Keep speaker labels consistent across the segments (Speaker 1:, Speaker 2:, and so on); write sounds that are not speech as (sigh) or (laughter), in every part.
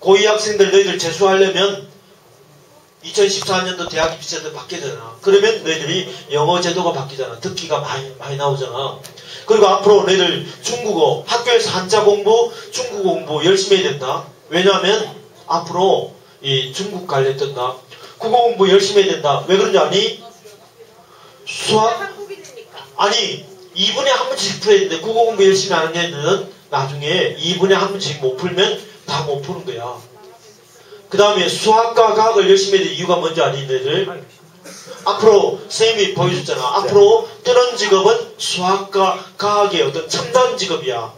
Speaker 1: 고2 학생들 너희들 재수하려면 2014년도 대학 입시제도 바뀌잖아. 그러면 너희들이 영어 제도가 바뀌잖아. 듣기가 많이, 많이 나오잖아. 그리고 앞으로 너희들 중국어, 학교에서 한자 공부, 중국어 공부 열심히 해야 된다. 왜냐하면 앞으로 이 중국 관련된다. 국어 공부 열심히 해야 된다. 왜 그런지 아니? 수학. 아니 2분에 한 번씩 풀어야 되는데 국어 공부 열심히 하는 애들은 나중에 2분에 한 번씩 못 풀면 다 못 푸는 거야. 그 다음에 수학과 과학을 열심히 해야 될 이유가 뭔지 아니 너희들? 앞으로 쌤이 보여줬잖아. 앞으로 뜨는 직업은 수학과 과학의 어떤 첨단 직업이야.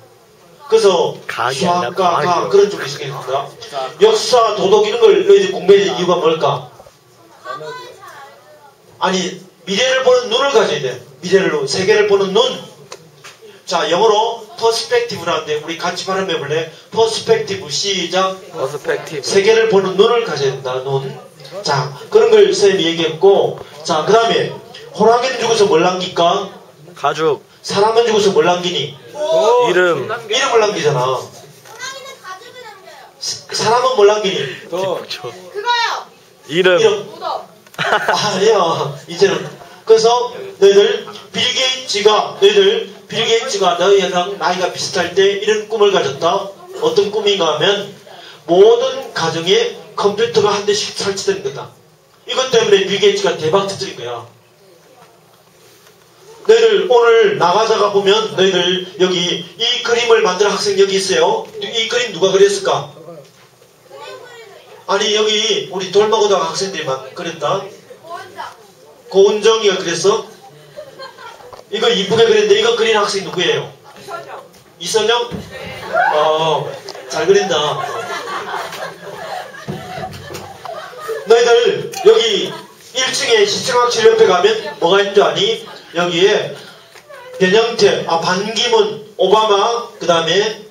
Speaker 1: 그래서 수학과 과학. 그런 쪽이 있겠습니다. 역사, 도덕 이런 걸 너희들 공부해야 될 이유가 뭘까? 아니 미래를 보는 눈을 가져야 돼. 미래를 세계를 보는 눈. 자 영어로 perspective라는데 우리 같이 발음해 볼래? perspective 시작.
Speaker 2: perspective.
Speaker 1: 세계를 보는 눈을 가져야 된다. 눈. 자 그런 걸 쌤이 얘기했고 자 그 다음에 호랑이는 죽어서 뭘 남길까?
Speaker 2: 가죽.
Speaker 1: 사람은 죽어서 뭘 남기니?
Speaker 2: 이름.
Speaker 1: 이름을 남기잖아.
Speaker 3: 호랑이는 가죽을 남겨요.
Speaker 1: 사- 사람은 뭘 남기니?
Speaker 2: 그쵸.
Speaker 3: 그거요.
Speaker 2: 이름.
Speaker 1: 이름. (laughs) 아니야 이제는 그래서 너희들 빌 게이츠가 너희들 빌 게이츠가 너희랑 나이가 비슷할 때 이런 꿈을 가졌다. 어떤 꿈인가 하면 모든 가정에 컴퓨터가 한 대씩 설치되는 거다. 이것 때문에 빌 게이츠가 대박 터뜨린 거야. 너희들 오늘 나가자가 보면 너희들 여기 이 그림을 만든 학생 여기 있어요. 이 그림 누가 그렸을까? 아니 여기 우리 돌마고등 학생들이 막 그렸다. 고은정이가 그랬어? 이거 이쁘게 그렸는데 이거 그린 학생 누구예요?
Speaker 3: 이선영.
Speaker 1: 이선영? 어, 잘 그린다. 너희들 여기 1층에 시청학실 옆에 가면 뭐가 있는 줄 아니? 여기에 변형태, 아 반기문, 오바마, 그 다음에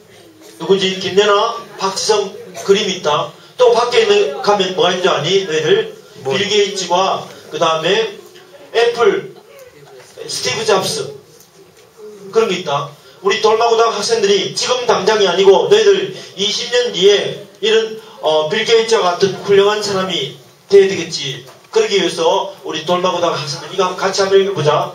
Speaker 1: 누구지? 김연아, 박지성 그림이 있다. 또 밖에 있는, 가면 뭐가 있는 줄 아니? 너희들
Speaker 2: 뭐?
Speaker 1: 빌 게이츠와 그 다음에 애플, 스티브 잡스 그런 게 있다. 우리 돌마고등 학생들이 지금 당장이 아니고 너희들 20년 뒤에 이런 어, 빌 게이츠와 같은 훌륭한 사람이 돼야 되겠지. 그러기 위해서 우리 돌마고등 학생들 이거 같이 한번 읽어보자.